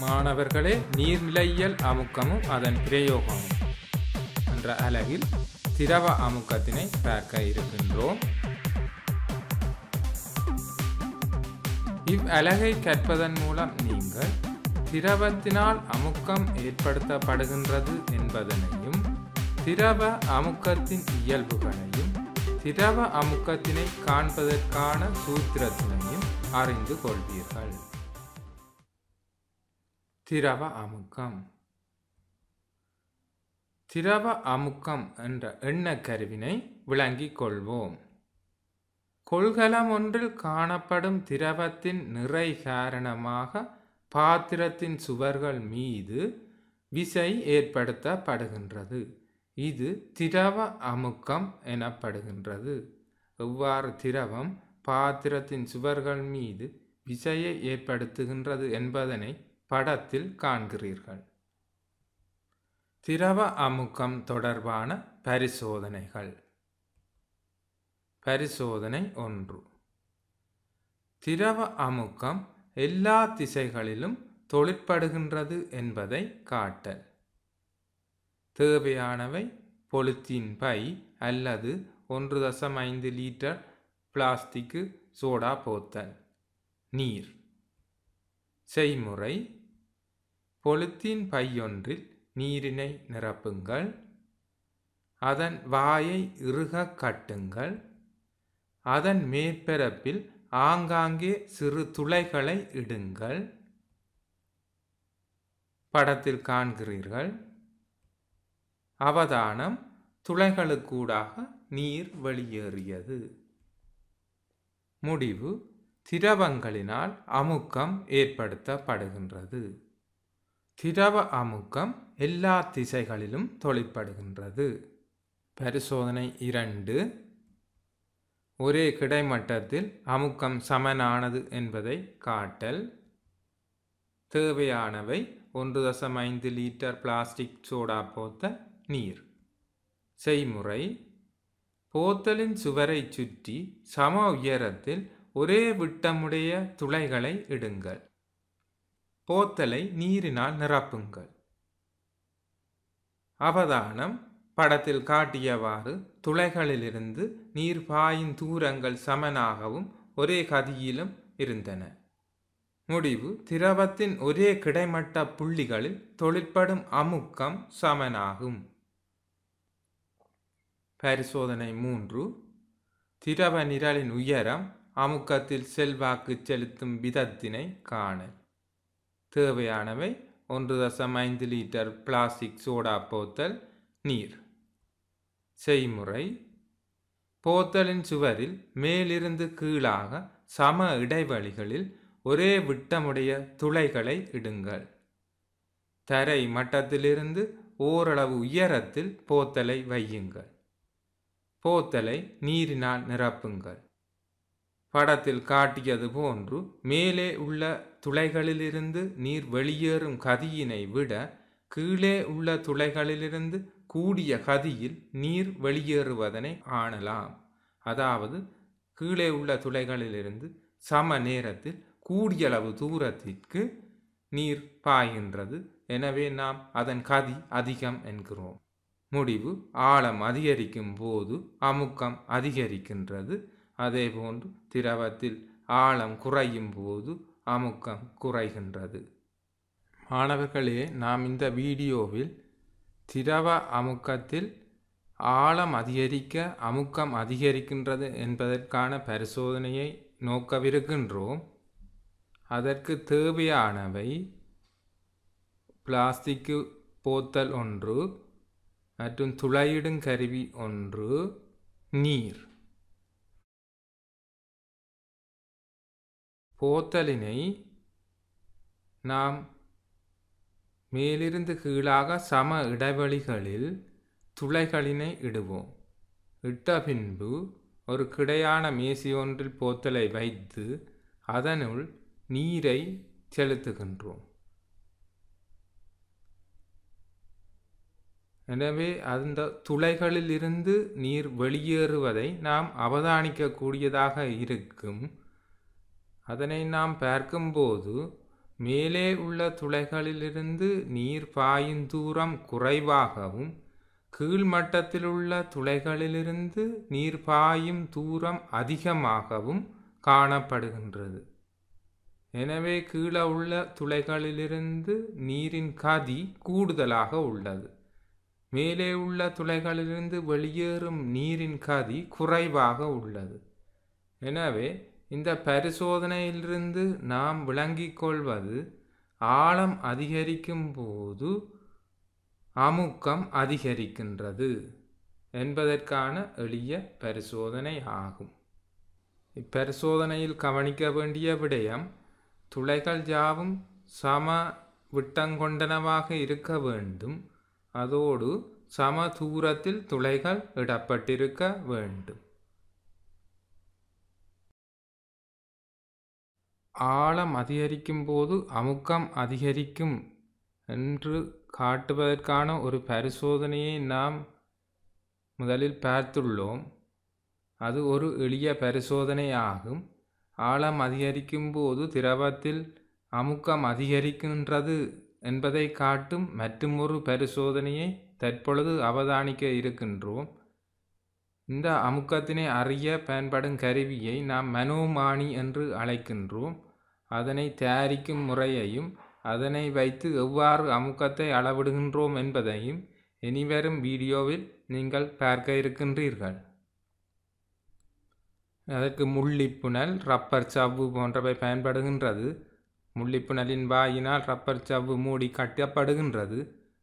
மாணவர்களே நீர்நிலையியல் அமுக்கமும் அதன் பிரயோகமும் என்ற அலகில் திரவ அமுக்கத்தினை பார்க்க இருக்கின்றோம். இவ்வலகை கற்பதன் மூலம் நீங்கள் திரவத்தினால் அமுக்கம் ஏற்படுத்தப்படுகின்றது என்பதனையும் திரவ அமுக்கத்தின் இயல்புகளையும் திரவ அமுக்கத்தினை காண்பதற்கான சூத்திரத்தினையும் அறிந்து கொள்வீர்கள். திரவ அமுக்கம். திரவ அமுக்கம் என்ற எண்ண கருவினை விளங்கிக் கொள்வோம். கொள்கலம் ஒன்றில் காணப்படும் திரவத்தின் நிறை காரணமாக பாத்திரத்தின் சுவர்கள் மீது விசை ஏற்படுத்தப்படுகின்றது. இது திரவ அமுக்கம் எனப்படுகின்றது. எவ்வாறு திரவம் பாத்திரத்தின் சுவர்கள் மீது விசையை ஏற்படுத்துகின்றது என்பதனை படத்தில் காண்கிறீர்கள். திரவ அமுக்கம் தொடர்பான பரிசோதனைகள். பரிசோதனை ஒன்று. திரவ அமுக்கம் எல்லா திசைகளிலும் தொழிற்படுகின்றது என்பதை காட்டல். தேவையானவை பொலித்தீன் பை அல்லது ஒன்று தசம் ஐந்து லீட்டர் பிளாஸ்டிக்கு சோடா போத்தல். நீர். செய்முறை பொலித்தீன் பையொன்றில் நீரினை நிரப்புங்கள். அதன் வாயை இறுக கட்டுங்கள். அதன் மேற்பரப்பில் ஆங்காங்கே சிறு துளைகளை இடுங்கள். படத்தில் காண்கிறீர்கள். அவதானம் துளைகளுக்கூடாக நீர் வெளியேறியது. முடிவு திரவங்களினால் அமுக்கம் ஏற்படுத்தப்படுகின்றது. திரவ அமுக்கம் எல்லா திசைகளிலும் தொழிற்படுகின்றது. பரிசோதனை இரண்டு. ஒரே கிடைமட்டத்தில் அமுக்கம் சமனானது என்பதை காட்டல். தேவையானவை ஒன்று தசம் ஐந்து லீட்டர் பிளாஸ்டிக் சோடா போத்த நீர். செய்முறை. போத்தலின் சுவரை சுற்றி சம உயரத்தில் ஒரே விட்டமுடைய துளைகளை இடுங்கள். போத்தலை நீரினால் நிரப்புங்கள். அவதானம் படத்தில் காட்டியவாறு துளைகளிலிருந்து நீர் பாயின் தூரங்கள் சமனாகவும் ஒரே கதியிலும் இருந்தன. முடிவு திரவத்தின் ஒரே கிடைமட்ட புள்ளிகளில் தொழிற்படும் அமுக்கம் சமனாகும். பரிசோதனை மூன்று திரவ நிரலின் உயரம் அமுக்கத்தில் செல்வாக்கு செலுத்தும் விதத்தினை காணல். தேவையானவை. ஒன்று தசம் ஐந்து லிட்டர் பிளாஸ்டிக் சோடா போத்தல் நீர். செய்முறை. போத்தலின் சுவரில் மேலிருந்து கீழாக சம இடைவெளிகளில் ஒரே விட்டமுடைய துளைகளை இடுங்கள். தரை மட்டத்திலிருந்து ஓரளவு உயரத்தில் போத்தலை வையுங்கள். போத்தலை நீரினால் நிரப்புங்கள். படத்தில் காட்டியது போன்று மேலே உள்ள துளைகளிலிருந்து நீர் வெளியேறும் கதியினை விட கீழே உள்ள துளைகளிலிருந்து கூடிய கதியில் நீர் வெளியேறுவதனை காணலாம் அதாவது கீழே உள்ள துளைகளிலிருந்து சம நேரத்தில் கூடியளவு தூரத்திற்கு நீர் பாய்கின்றது. எனவே நாம் அதன் கதி அதிகம் என்கிறோம். முடிவு ஆழம் அதிகரிக்கும் போது அமுக்கம் அதிகரிக்கின்றது. அதேபோன்று திரவத்தில் ஆழம் குறையும் போது அமுக்கம் குறைகின்றது. மாணவர்களே நாம் இந்த வீடியோவில் திரவ அமுக்கத்தில் ஆழம் அதிகரிக்க அமுக்கம் அதிகரிக்கின்றது என்பதற்கான பரிசோதனையை நோக்கவிருக்கின்றோம். அதற்கு தேவையானவை பிளாஸ்டிக்கு போத்தல் ஒன்று மற்றும் துளையிடும் கருவி ஒன்று நீர். போத்தலினை நாம் மேலிருந்து கீழாக சம இடைவெளிகளில் துளைகளினை இடுவோம். இட்ட பின்பு ஒரு கிடையான மேசி ஒன்றில் போத்தலை வைத்து அதனுள் நீரை செலுத்துகின்றோம். எனவே அந்த துளைகளில் இருந்து நீர் வெளியேறுவதை நாம் அவதானிக்கக்கூடியதாக இருக்கும். அதனை நாம் பார்க்கும்போது மேலே உள்ள துளைகளிலிருந்து நீர் பாயும் தூரம் குறைவாகவும் கீழ்மட்டத்தில் உள்ள துளைகளிலிருந்து நீர் பாயும் தூரம் அதிகமாகவும் காணப்படுகின்றது. எனவே கீழே உள்ள துளைகளிலிருந்து நீரின் கதி கூடுதலாக உள்ளது. மேலே உள்ள துளைகளிலிருந்து வெளியேறும் நீரின் கதி குறைவாக உள்ளது. எனவே இந்த பரிசோதனையிலிருந்து நாம் விளங்கிக் கொள்வது ஆழம் அதிகரிக்கும் போது அமுக்கம் அதிகரிக்கின்றது என்பதற்கான எளிய பரிசோதனை ஆகும். இப்பரிசோதனையில் கவனிக்க வேண்டிய விடயம் துளைகள் யாவும் சம விட்டங்கொண்டனவாக இருக்க வேண்டும். அதோடு சம தூரத்தில் துளைகள் இடப்பட்டிருக்க வேண்டும். ஆழம் அதிகரிக்கும் போது அமுக்கம் அதிகரிக்கும் என்று காட்டுவதற்கான ஒரு பரிசோதனையை நாம் முதலில் பார்த்துள்ளோம். அது ஒரு எளிய பரிசோதனையாகும். ஆழம் அதிகரிக்கும் போது திரவத்தில் அமுக்கம் அதிகரிக்கின்றது என்பதை காட்டும் மற்றுமொரு பரிசோதனையை தற்பொழுது அவதானிக்க இருக்கின்றோம். இந்த அமுக்கத்தினை அறிய பயன்படும் கருவியை நாம் மனோமானி என்று அழைக்கின்றோம். அதனை தயாரிக்கும் முறையையும் அதனை வைத்து எவ்வாறு அமுக்கத்தை அளவிடுகின்றோம் என்பதையும் இனிவரும் வீடியோவில் நீங்கள் பார்க்க இருக்கின்றீர்கள். அதற்கு முள்ளிப்புணல் ரப்பர் சவ்வு போன்றவை பயன்படுகின்றது. முள்ளிப்புணலின் வாயினால் ரப்பர் சவ்வு மூடி கட்டப்படுகின்றது.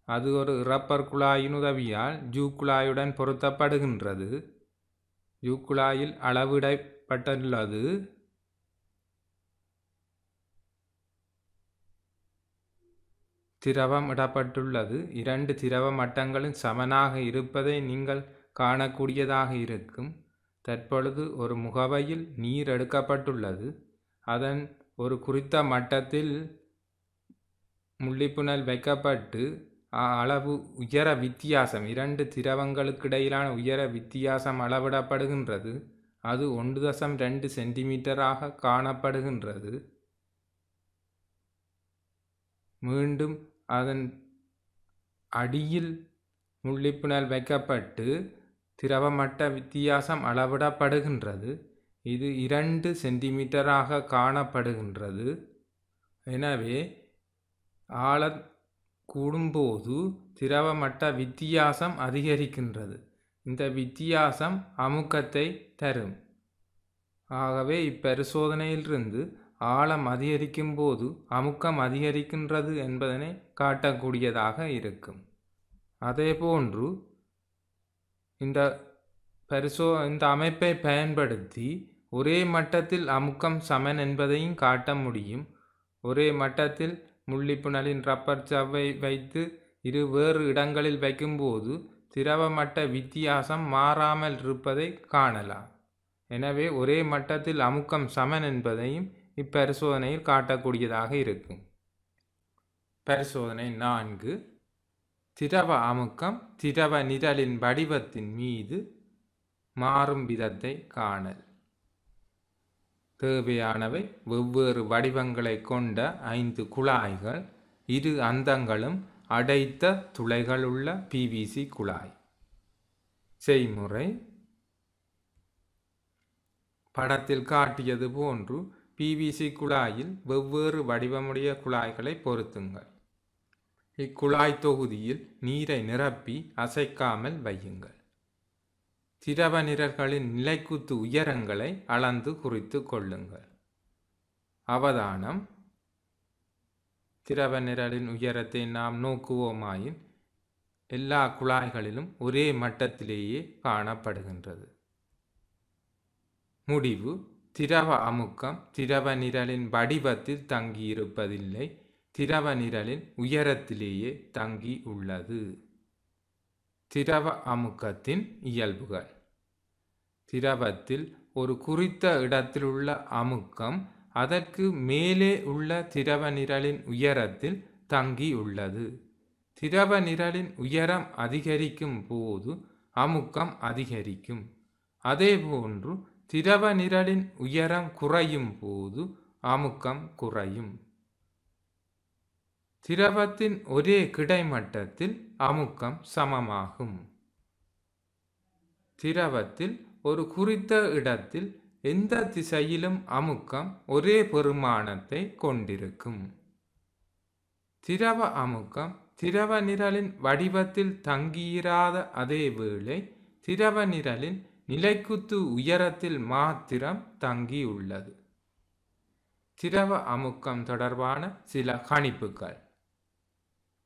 அது ஒரு ரப்பர் குழாயின் உதவியால் ஜூ குழாயுடன் பொருத்தப்படுகின்றது. ஜூ குழாயில் அளவிடப்பட்டுள்ளது. திரவம் இடப்பட்டுள்ளது. இரண்டு திரவ மட்டங்களும் சமனாக இருப்பதை நீங்கள் காணக்கூடியதாக இருக்கும். தற்பொழுது ஒரு முகவையில் நீர் எடுக்கப்பட்டுள்ளது. அதன் ஒரு குறித்த மட்டத்தில் முள்ளிப்புணல் வைக்கப்பட்டு அளவு உயர வித்தியாசம் இரண்டு திரவங்களுக்கு இடையிலான உயர வித்தியாசம் அளவிடப்படுகின்றது. அது ஒன்று தசம் ரெண்டு சென்டிமீட்டராக காணப்படுகின்றது. மீண்டும் அதன் அடியில் முள்ளிப்புணல் வைக்கப்பட்டு திரவமட்ட வித்தியாசம் அளவிடப்படுகின்றது. இது இரண்டு சென்டிமீட்டராக காணப்படுகின்றது. எனவே ஆழ கூடும்போது திரவமட்ட வித்தியாசம் அதிகரிக்கின்றது. இந்த வித்தியாசம் அமுக்கத்தை தரும். ஆகவே இப்பரிசோதனையிலிருந்து ஆழம் அதிகரிக்கும் போது அமுக்கம் அதிகரிக்கின்றது என்பதனை காட்டக்கூடியதாக இருக்கும். அதேபோன்று இந்த பரிசோ இந்த அமைப்பை பயன்படுத்தி ஒரே மட்டத்தில் அமுக்கம் சமன் என்பதையும் காட்ட முடியும். ஒரே மட்டத்தில் முள்ளிப்புணலின் ரப்பர் சவ்வை வைத்து இரு வேறு இடங்களில் வைக்கும்போது திரவ மட்ட வித்தியாசம் மாறாமல் இருப்பதை காணலாம். எனவே ஒரே மட்டத்தில் அமுக்கம் சமன் என்பதையும் இப்பரிசோதனையில் காட்டக்கூடியதாக இருக்கும். பரிசோதனை நான்கு. திரவ அமுக்கம் திரவ நிரலின் வடிவத்தின் மீது மாறும் விதத்தை காணல். தேவையானவை வெவ்வேறு வடிவங்களை கொண்ட ஐந்து குழாய்கள் இரு அந்தங்களும் அடைத்த துளைகளுள்ள பிவிசி குழாய். செய்முறை. படத்தில் காட்டியது போன்று பிவிசி குழாயில் வெவ்வேறு வடிவமுடைய குழாய்களை பொருத்துங்கள். இக்குழாய் தொகுதியில் நீரை நிரப்பி அசைக்காமல் வையுங்கள். திரவ நிரல்களின் நிலைக்குத்து உயரங்களை அளந்து குறித்து கொள்ளுங்கள். அவதானம். திரவ நிரலின் உயரத்தை நாம் நோக்குவோமாயின் எல்லா குழாய்களிலும் ஒரே மட்டத்திலேயே காணப்படுகின்றது. முடிவு. திரவ அமுக்கம் திரவ நிரலின் வடிவத்தில் தங்கியிருப்பதில்லை திரவ நிரலின் உயரத்திலேயே தங்கி உள்ளது திரவ அமுக்கத்தின் இயல்புகள். திரவத்தில் ஒரு குறித்த இடத்தில் உள்ள அமுக்கம் அதற்கு மேலே உள்ள திரவ நிரலின் உயரத்தில் தங்கி உள்ளது திரவ நிரலின் உயரம் அதிகரிக்கும் போது அமுக்கம் அதிகரிக்கும். அதேபோன்று திரவ நிரலின் உயரம் குறையும் போது அமுக்கம் குறையும். திரவத்தின் ஒரே கிடைமட்டத்தில் அமுக்கம் சமமாகும். திரவத்தில் ஒரு குறித்த இடத்தில் எந்த திசையிலும் அமுக்கம் ஒரே பெருமானத்தை கொண்டிருக்கும். திரவ அமுக்கம் திரவ நிரலின் வடிவத்தில் தங்கியிராத அதே வேளை திரவ நிரலின் நிலைக்குத்து உயரத்தில் மாத்திரம் தங்கியுள்ளது. திரவ அமுக்கம் தொடர்பான சில கணிப்புகள்.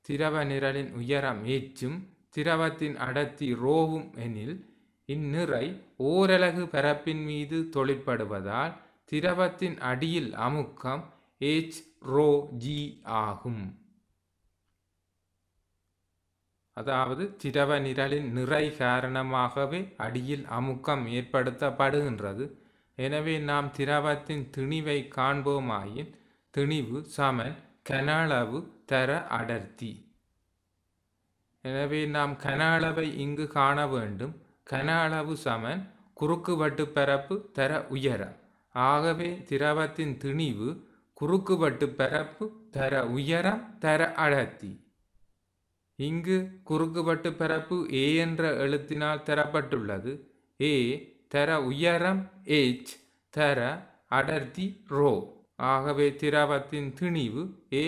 திரவ நிரலின் உயரம் ஏச்சும் திரவத்தின் அடர்த்தி ரோவும் எனில் இந்நிறை ஓரலகு பரப்பின் மீது தொழிற்படுவதால் திரவத்தின் அடியில் அமுக்கம் ஏச் ரோ ஜி ஆகும். அதாவது திரவ நிரலின் நிறை காரணமாகவே அடியில் அமுக்கம் ஏற்படுத்தப்படுகின்றது. எனவே நாம் திரவத்தின் திணிவை காண்போமாயின் திணிவு சமன் கன அளவு தர அடர்த்தி. எனவே நாம் கன அளவை இங்கு காண வேண்டும். கன அளவு சமன் குறுக்கு வட்டு பரப்பு தர உயரம். ஆகவே திரவத்தின் திணிவு குறுக்கு வட்டு பரப்பு தர உயரம் தர அடர்த்தி. இங்கு குறுக்குவட்டு பரப்பு ஏ என்ற எழுத்தினால் தரப்பட்டுள்ளது. ஏ தர உயரம் ஏச் தர அடர்த்தி ரோ. ஆகவே திரவத்தின் திணிவு ஏ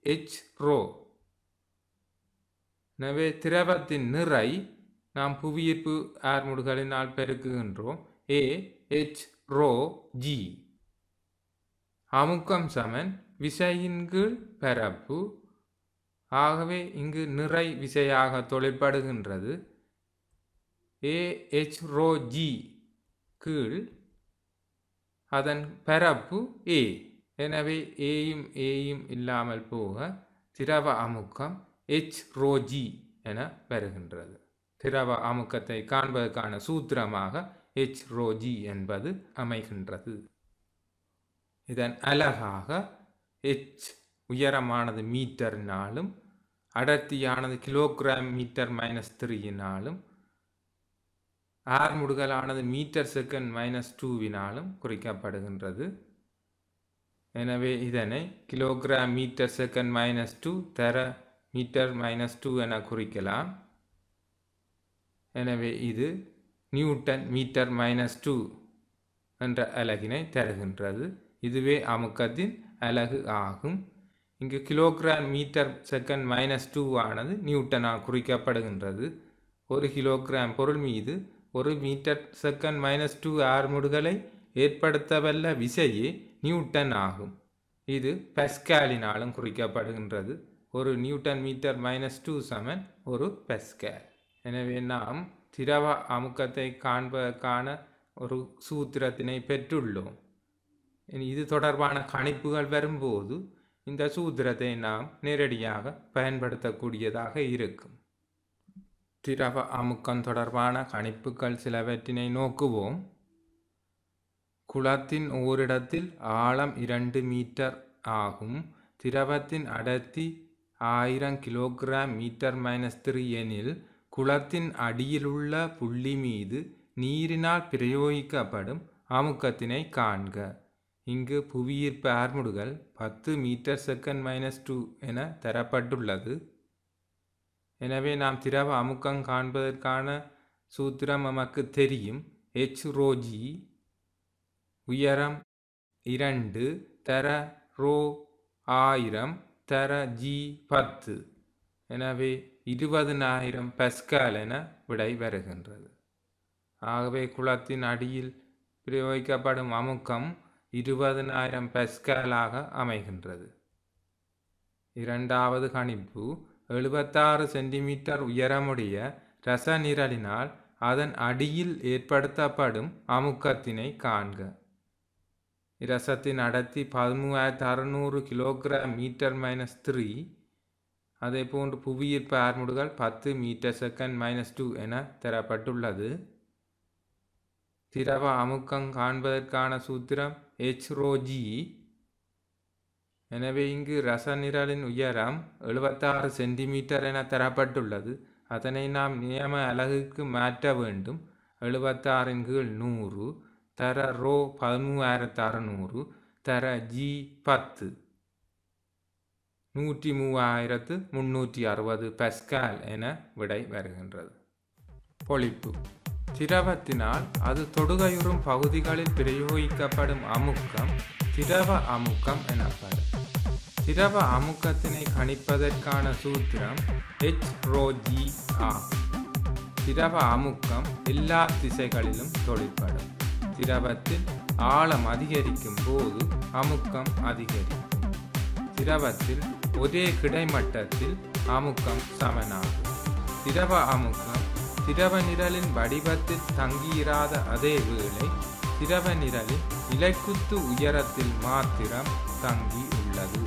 எச் ரோ. எனவே திரவத்தின் நிறை நாம் புவியீர்ப்பு ஆர்முடுகளினால் பெருக்குகின்றோம். ஏ எச் ரோ ஜி அமுக்கம் சமன் விசையின் கீழ் பரப்பு ஆகவே இங்கு நிறை விசையாக தொழிற்படுகின்றது. ஏ எச் ரோ ஜி கீழ் அதன் பரப்பு ஏ. எனவே ஏயும் ஏயும் இல்லாமல் போக திரவ அமுக்கம் எச் ரோஜி என வருகின்றது. திரவ அமுக்கத்தை காண்பதற்கான சூத்திரமாக எச் ரோஜி என்பது அமைகின்றது. இதன் அழகாக எச் உயரமானது மீட்டர்னாலும் அடர்த்தியானது கிலோகிராம் மீட்டர் மைனஸ் த்ரீயினாலும் ஆர்முடுகலானது மீட்டர் செகண்ட் மைனஸ் டூவினாலும் குறிக்கப்படுகின்றது. எனவே இதனை kilogram metre second minus two தர மீட்டர் மைனஸ் டூ என குறிக்கலாம். எனவே இது நியூட்டன் மீட்டர் மைனஸ் டூ என்ற அலகினை தருகின்றது. இதுவே அமுக்கத்தின் அலகு ஆகும். இங்கு kilogram metre second minus two ஆனது நியூட்டனால் குறிக்கப்படுகின்றது. ஒரு கிலோகிராம் பொருள் மீது ஒரு மீட்டர் செகண்ட் மைனஸ் டூ ஆர்முடுகளை ஏற்படுத்தவல்ல விசையே நியூட்டன் ஆகும். இது பெஸ்காலினாலும் குறிக்கப்படுகின்றது. ஒரு நியூட்டன் மீட்டர் மைனஸ் டூ சமன் ஒரு பெஸ்கேல். எனவே நாம் திரவ அமுக்கத்தை காண்பதற்கான ஒரு சூத்திரத்தினை பெற்றுள்ளோம். இது தொடர்பான கணிப்புகள் வரும்போது இந்த சூத்திரத்தை நாம் நேரடியாக பயன்படுத்தக்கூடியதாக இருக்கும். திரவ அமுக்கம் தொடர்பான கணிப்புகள் சிலவற்றினை நோக்குவோம். குளத்தின் ஓரிடத்தில் ஆழம் இரண்டு மீட்டர் ஆகும். திரவத்தின் அடர்த்தி ஆயிரம் கிலோகிராம் மீட்டர் மைனஸ் த்ரீ எனில் குளத்தின் அடியிலுள்ள புள்ளி மீது நீரினால் பிரயோகிக்கப்படும் அமுக்கத்தினை காண்க. இங்கு புவியீர்ப்பு ஆர்முடுகள் பத்து மீட்டர் செகண்ட் மைனஸ் டூ என தரப்பட்டுள்ளது. எனவே நாம் திரவ அமுக்கம் காண்பதற்கான சூத்திரம் நமக்கு தெரியும். எச் ரோஜி உயரம் இரண்டு தர ரோ ஆயிரம் தர ஜி பத்து. எனவே இருபதனாயிரம் பஸ்கால் என விடை வருகின்றது. ஆகவே குளத்தின் அடியில் பிரயோகிக்கப்படும் அமுக்கம் இருபதனாயிரம் பெஸ்காலாக அமைகின்றது. இரண்டாவது கணிப்பு எழுபத்தாறு சென்டிமீட்டர் உயரமுடைய ரச நிரலினால் அதன் அடியில் ஏற்படுத்தப்படும் அமுக்கத்தினை காண்க. இரசத்தின் அடர்த்தி பதிமூவாயிரத்து அறுநூறு கிலோகிராம் மீட்டர் மைனஸ் த்ரீ அதே போன்று புவியீர்ப்பு ஆர்முடுகள் பத்து மீட்டர் செகண்ட் மைனஸ் டூ என தரப்பட்டுள்ளது. திரவ அமுக்கம் காண்பதற்கான சூத்திரம் எச் ரோஜி எனவே இங்கு ரச நிரலின் உயரம் எழுபத்தாறு சென்டிமீட்டர் என தரப்பட்டுள்ளது. அதனை நாம் நியம அலகுக்கு மாற்ற வேண்டும். எழுபத்தாறின் கீழ் நூறு தர ரோ பதிமூவாயிரத்து அறுநூறு தர ஜி பத்து. நூற்றி மூவாயிரத்து முன்னூற்றி அறுபது பெஸ்கால் என விடை வருகின்றது. பொழிப்பு. திரவத்தினால் அது தொடுகையுறும் பகுதிகளில் பிரயோகிக்கப்படும் அமுக்கம் திரவ அமுக்கம் எனப்படும். திரவ அமுக்கத்தினை கணிப்பதற்கான சூத்திரம் ஹெச் ரோஜி ஆகும் திரவ அமுக்கம் எல்லா திசைகளிலும் தொழிற்படும். திரவத்தில் ஆழம் அதிகரிக்கும் போது அமுக்கம் அதிகரிக்கும். திரவத்தில் ஒரே கிடைமட்டத்தில் அமுக்கம் சமனாகும். திரவ அமுக்கம் திரவ நிரலின் வடிவத்தில் தங்கியிராத அதே வேளை திரவனிரலில் இலைக்குத்து உயரத்தில் மாத்திரம் தங்கி உள்ளது